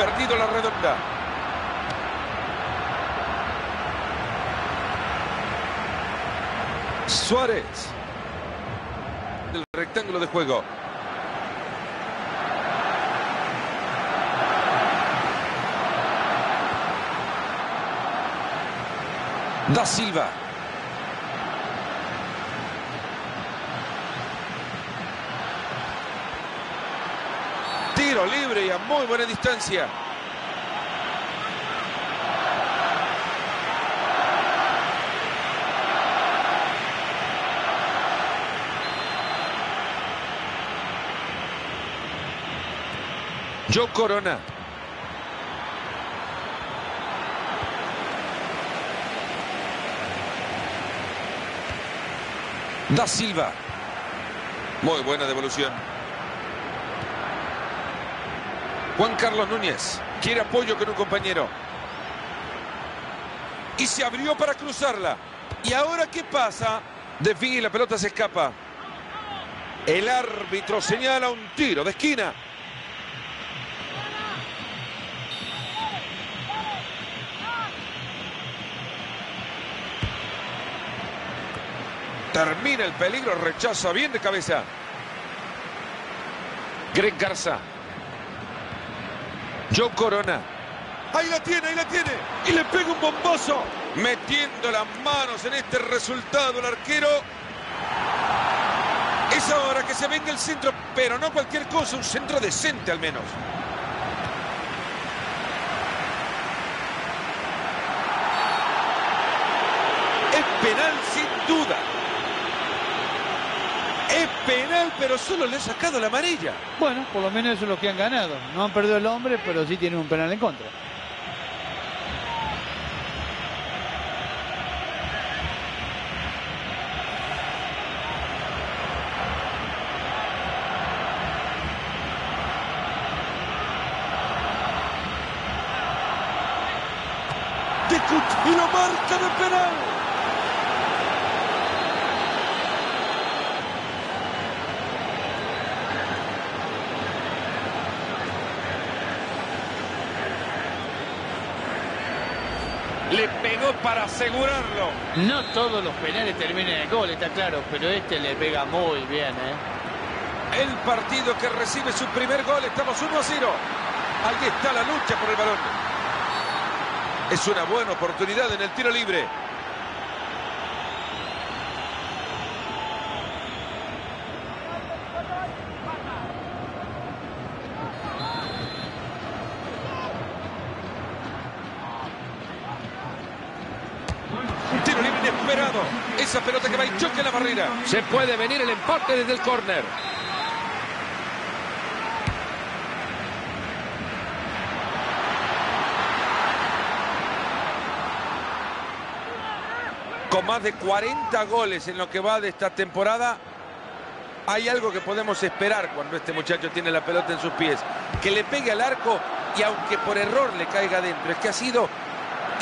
perdido la redonda. Suárez. El rectángulo de juego. Da Silva. Tiro libre y muy buena distancia. Joe Corona. Da Silva. Muy buena devolución. Juan Carlos Núñez quiere apoyo con un compañero. Y se abrió para cruzarla. ¿Y ahora qué pasa? De fin y la pelota se escapa. El árbitro señala un tiro de esquina. Termina el peligro, rechaza bien de cabeza. Greg Garza. Joe Corona. Ahí la tiene, ahí la tiene. Y le pega un bomboso. Metiendo las manos en este resultado el arquero. Es ahora que se venga el centro, pero no cualquier cosa, un centro decente al menos. Es penal sin duda. Es penal, pero solo le ha sacado la amarilla. Bueno, por lo menos eso es lo que han ganado. No han perdido el hombre, pero sí tienen un penal en contra. y lo marca de penal. Le pegó para asegurarlo. No todos los penales terminan en gol, está claro, pero este le pega muy bien, ¿eh? El partido que recibe su primer gol, estamos 1 a 0. Ahí está la lucha por el balón. Es una buena oportunidad en el tiro libre. Un tiro libre inesperado. Esa pelota que va y choque en la barrera. Se puede venir el empate desde el córner. Con más de 40 goles en lo que va de esta temporada, hay algo que podemos esperar cuando este muchacho tiene la pelota en sus pies. Que le pegue al arco y aunque por error le caiga adentro. Es que ha sido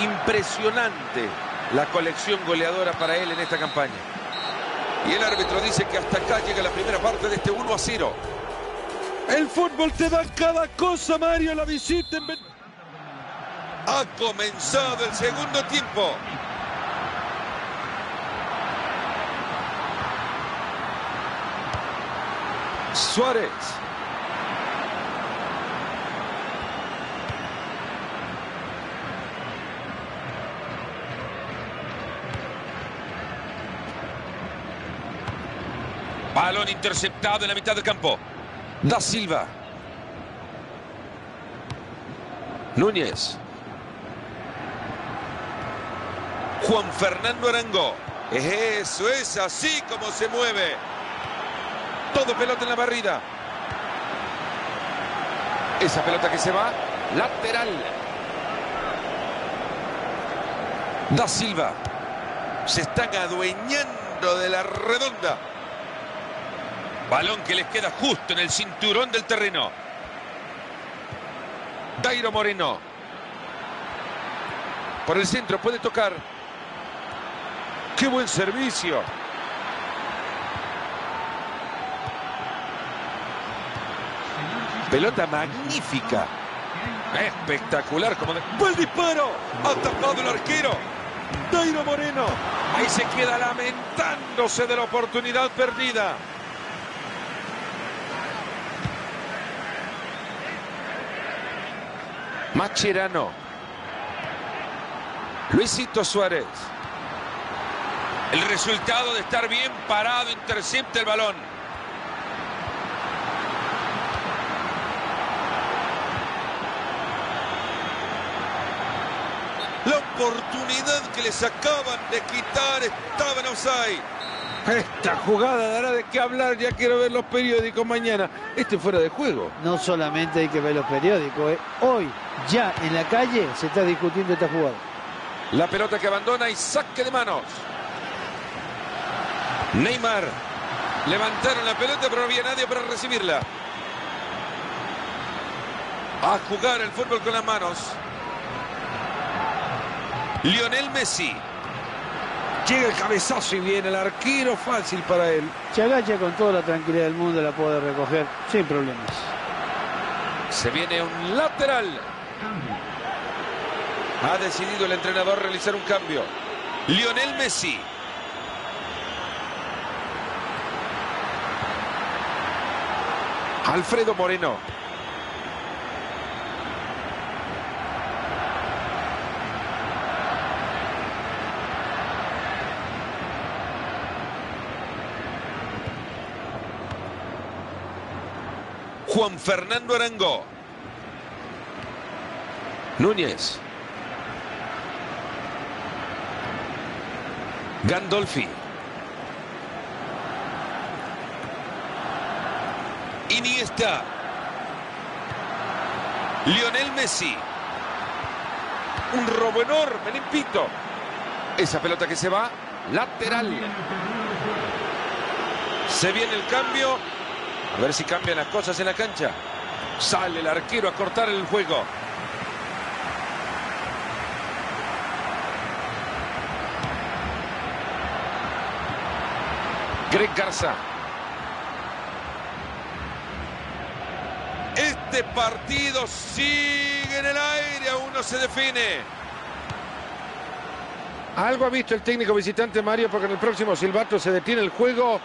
impresionante la colección goleadora para él en esta campaña. Y el árbitro dice que hasta acá llega la primera parte de este 1 a 0. El fútbol te da cada cosa, Mario. La visita en... Ha comenzado el segundo tiempo. Suárez. Balón interceptado en la mitad del campo. Da Silva. Núñez. Juan Fernando Arango. Eso es así como se mueve. Todo pelota en la barrida. Esa pelota que se va. Lateral. Da Silva. Se están adueñando de la redonda. Balón que les queda justo en el cinturón del terreno. Dairo Moreno. Por el centro puede tocar. ¡Qué buen servicio! Pelota magnífica. Espectacular como de... ¡Va el disparo! Ha tapado el arquero. Dairo Moreno. Ahí se queda lamentándose de la oportunidad perdida. Macherano. Luisito Suárez. El resultado de estar bien parado intercepta el balón. La oportunidad que les acaban de quitar estaba en offside. Esta jugada dará de qué hablar, ya quiero ver los periódicos mañana. Este fuera de juego. No solamente hay que ver los periódicos, ¿eh? hoy ya en la calle se está discutiendo esta jugada. La pelota que abandona y saque de manos. Neymar. Levantaron la pelota, pero no había nadie para recibirla. A jugar el fútbol con las manos. Lionel Messi. Llega el cabezazo y viene el arquero fácil para él. Se agacha con toda la tranquilidad del mundo, la puede recoger sin problemas. Se viene un lateral. Ha decidido el entrenador realizar un cambio. Lionel Messi. Alfredo Moreno. Juan Fernando Arango. Núñez. Gandolfi. Iniesta. Lionel Messi. Un robo enorme, limpito. Esa pelota que se va, lateral. Se viene el cambio. A ver si cambian las cosas en la cancha. Sale el arquero a cortar el juego. Greg Garza. Este partido sigue en el aire, aún no se define. Algo ha visto el técnico visitante Mario porque en el próximo silbato se detiene el juego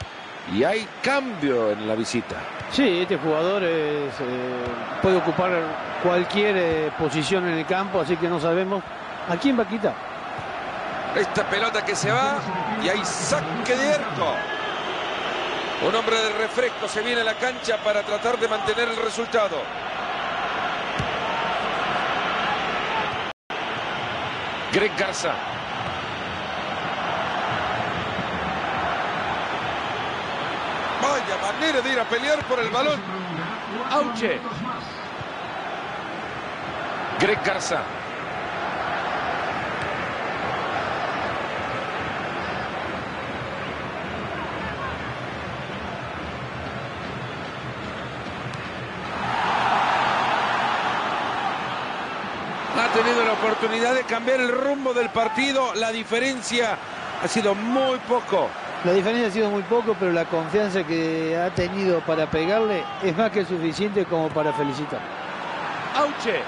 y hay cambio en la visita. Sí, este jugador es, eh, puede ocupar cualquier eh, posición en el campo, así que no sabemos a quién va a quitar. Esta pelota que se va y hay saque de arco. Un hombre de refresco se viene a la cancha para tratar de mantener el resultado. Greg Garza. Vaya manera de ir a pelear por el balón. Auche. Greg Garza. Ha tenido la oportunidad de cambiar el rumbo del partido. La diferencia ha sido muy poco. La diferencia ha sido muy poco, pero la confianza que ha tenido para pegarle es más que suficiente como para felicitar. Auche.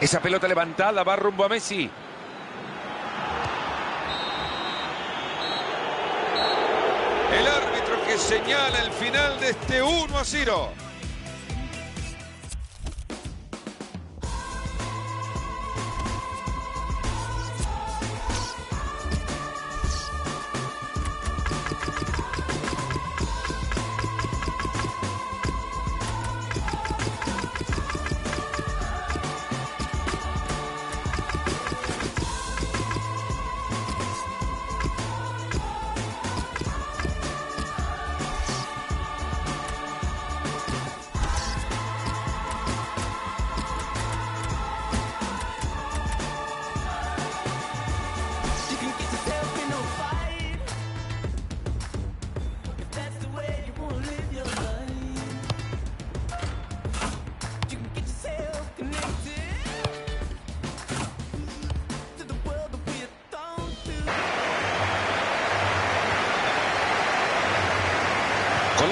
Esa pelota levantada va rumbo a Messi. El árbitro que señala el final de este 1 a 0.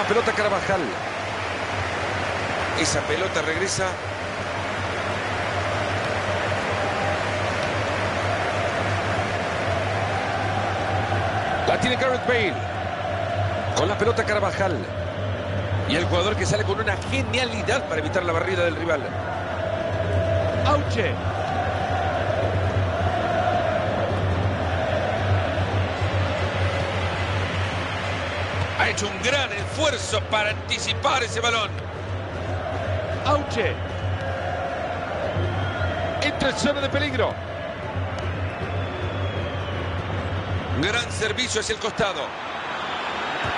pelota Carvajal. Esa pelota regresa. La tiene Gareth Bale. Con la pelota Carvajal. Y el jugador que sale con una genialidad para evitar la barrida del rival. Auche. Ha hecho un gran esfuerzo para anticipar ese balón. Auche. Entra en zona de peligro. Gran servicio hacia el costado.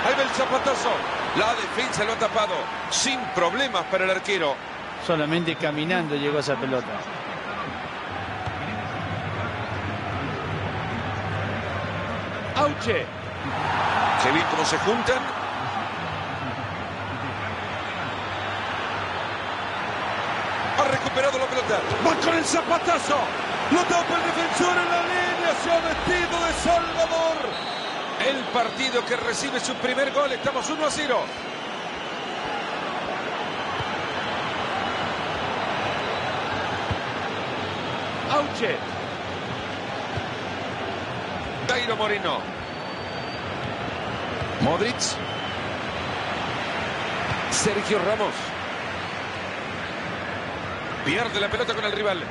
Ahí va el zapatazo. La defensa lo ha tapado. Sin problemas para el arquero. Solamente caminando llegó esa pelota. Auche. Se bien cómo se juntan. Ha recuperado la pelota. Va con el zapatazo. Lo tapa el defensor en la línea. Se ha vestido de Salvador. El partido que recibe su primer gol. Estamos 1 a 0. Auche. Dairo Moreno. Modric. Sergio Ramos. Pierde la pelota con el rival.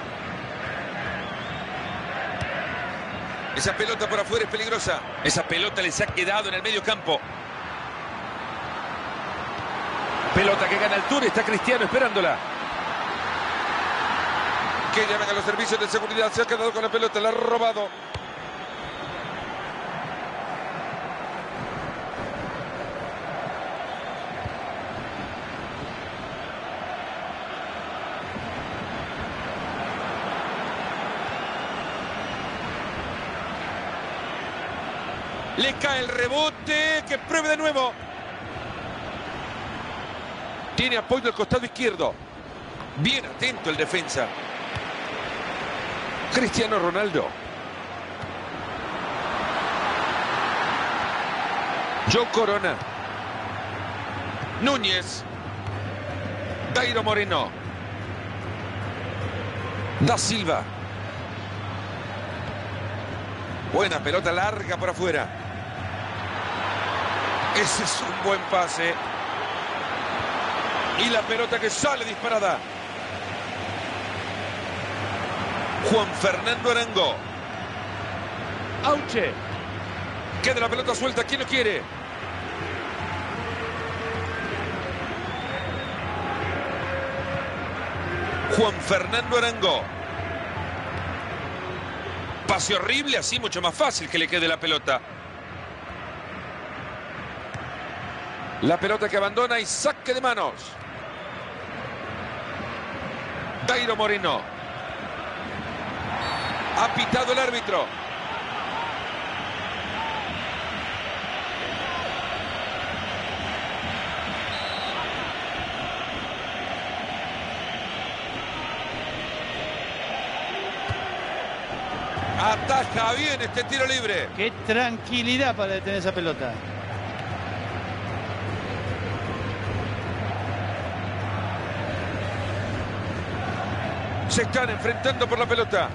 Esa pelota por afuera es peligrosa. Esa pelota les ha quedado en el medio campo. Pelota que gana altura. Está Cristiano esperándola. Que llaman a los servicios de seguridad. Se ha quedado con la pelota. La ha robado. Le cae el rebote. Que pruebe de nuevo. Tiene apoyo al costado izquierdo. Bien atento el defensa. Cristiano Ronaldo. Joe Corona. Núñez. Dairo Moreno. Da Silva. Buena pelota larga por afuera. Ese es un buen pase. Y la pelota que sale disparada. Juan Fernando Arango. Auche. Queda la pelota suelta. ¿Quién lo quiere? Juan Fernando Arango. Pase horrible, así mucho más fácil que le quede la pelota. La pelota que abandona y saque de manos. Dairo Moreno. Ha pitado el árbitro. Ataja bien este tiro libre. Qué tranquilidad para detener esa pelota. Se están enfrentando por la pelota.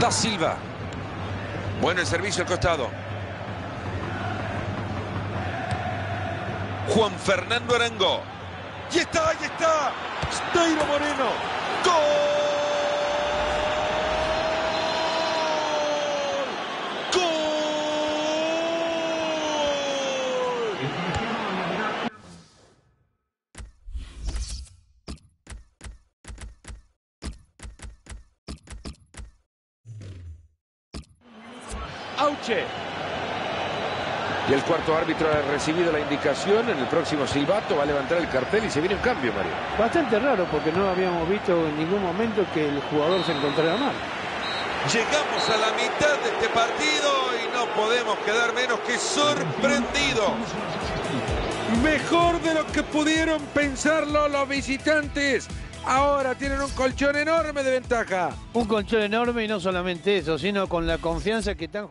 Da Silva. Bueno el servicio al costado. Juan Fernando Arango. Y está, ahí está. Dairo Moreno. ¡Gol! ¡Gol! Auche. Y el cuarto árbitro ha recibido la indicación. En el próximo silbato va a levantar el cartel y se viene un cambio, Mario. Bastante raro porque no habíamos visto en ningún momento que el jugador se encontrara mal. Llegamos a la mitad de este partido y no podemos quedar menos que sorprendidos. Mejor de lo que pudieron pensarlo los visitantes. Ahora tienen un colchón enorme de ventaja. Un colchón enorme y no solamente eso, sino con la confianza que están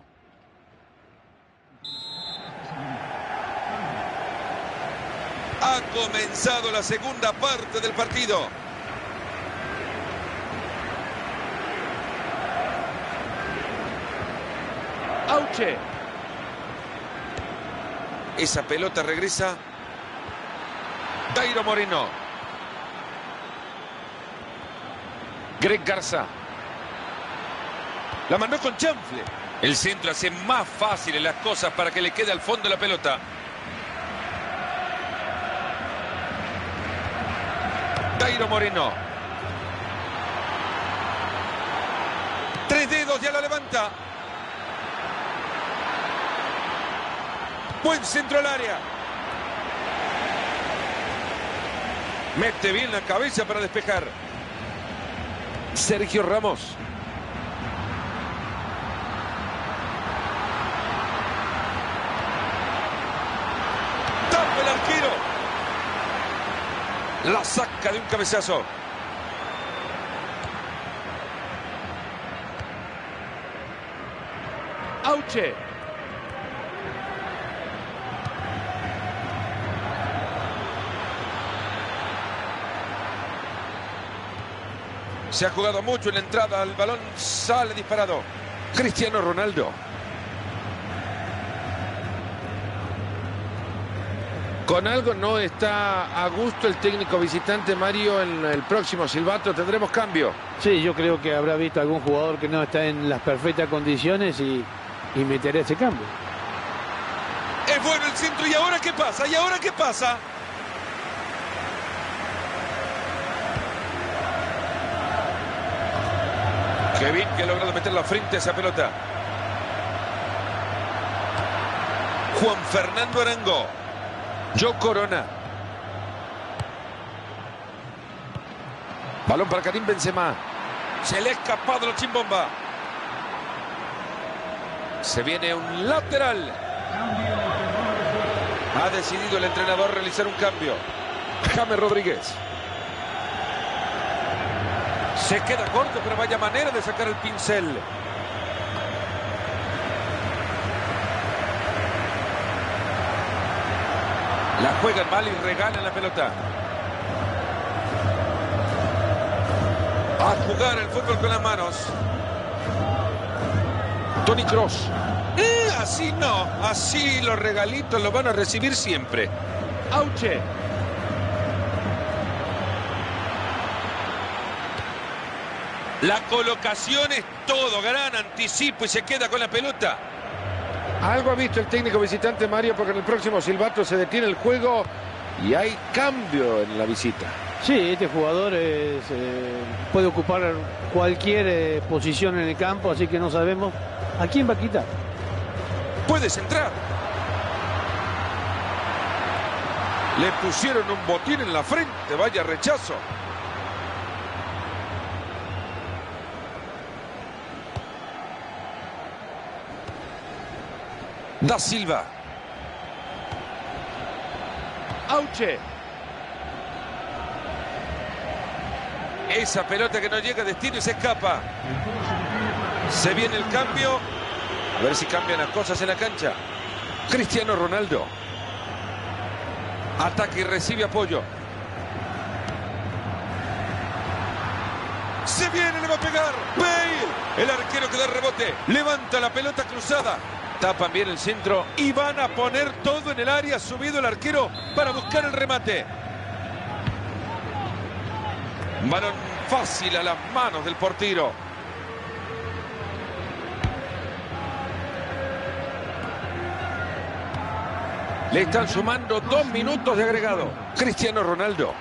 Ha comenzado la segunda parte del partido. Auche. Esa pelota regresa. Dairo Moreno. Greg Garza. La mandó con chanfle. El centro hace más fáciles las cosas para que le quede al fondo la pelota. Dairo Moreno. Tres dedos, ya la levanta. Buen centro al área. Mete bien la cabeza para despejar. Sergio Ramos. Tapa el arquero. La saca de un cabezazo. Auche. Se ha jugado mucho en la entrada, el balón sale disparado. Cristiano Ronaldo. Con algo no está a gusto el técnico visitante Mario en el próximo silbato. Tendremos cambio. Sí, yo creo que habrá visto algún jugador que no está en las perfectas condiciones y, y meterá ese cambio. Es bueno el centro. ¿Y ahora qué pasa? ¿Y ahora qué pasa? Qué bien que ha logrado meter la frente a esa pelota. Juan Fernando Arango. Joe Corona. Balón para Karim Benzema. Se le ha escapado la chimbomba. Se viene un lateral. Ha decidido el entrenador realizar un cambio. James Rodríguez. Se queda corto, pero vaya manera de sacar el pincel. La juegan mal y regalan la pelota. A jugar el fútbol con las manos. Tony Cross. Eh, así no, así los regalitos los van a recibir siempre. Auche. La colocación es todo, gran anticipo y se queda con la pelota. Algo ha visto el técnico visitante Mario porque en el próximo silbato se detiene el juego y hay cambio en la visita. Sí, este jugador es, eh, puede ocupar cualquier eh, posición en el campo, así que no sabemos a quién va a quitar. Puedes entrar. Le pusieron un botín en la frente, vaya rechazo. Da Silva. Auche. Esa pelota que no llega a destino y se escapa. Se viene el cambio. A ver si cambian las cosas en la cancha. Cristiano Ronaldo. Ataque y recibe apoyo. Se viene, le va a pegar. Bale. El arquero que da rebote. Levanta la pelota cruzada. Tapan bien el centro y van a poner todo en el área. Subido el arquero para buscar el remate. Balón fácil a las manos del portero. Le están sumando dos minutos de agregado. Cristiano Ronaldo.